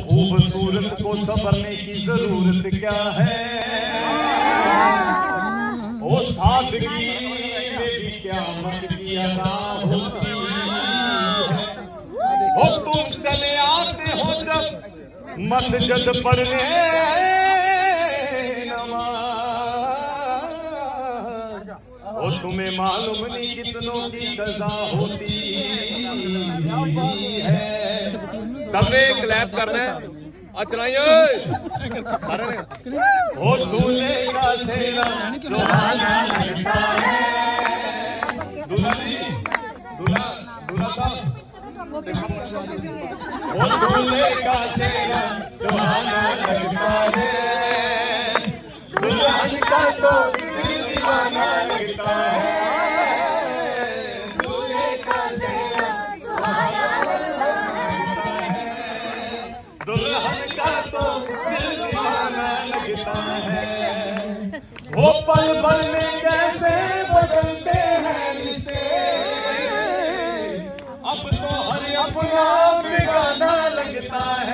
खूबसूरत को संभरने की ज़रूरत क्या है? ओ सादगी में भी क्या मत की होती है? तुम चले आते हो जब मस्जिद पढ़ने नमाज़। ओ तुम्हें मालूम नहीं कितनों की सजा होती है। सबने क्लैप करना है। और चलाइए। है दूल्हा साहब है का तो दिल दीवाना लगता है। का तो दिल लगता है वो पल पल में कैसे बदलते हैं रिश्ते अब तो हर अपना बिगाना लगता है।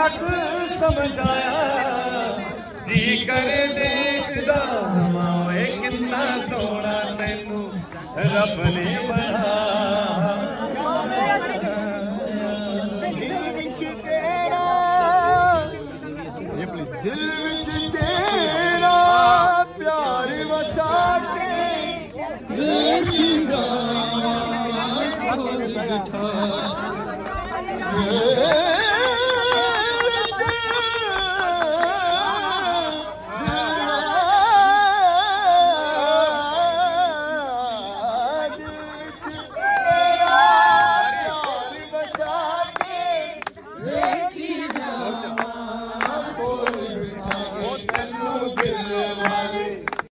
लख समझाया। जी करे देखदा माए कितना सोना तेनू रब ने बनाया। दिल विच तेरा दिल विच तेरा प्यार वसा के। बिठा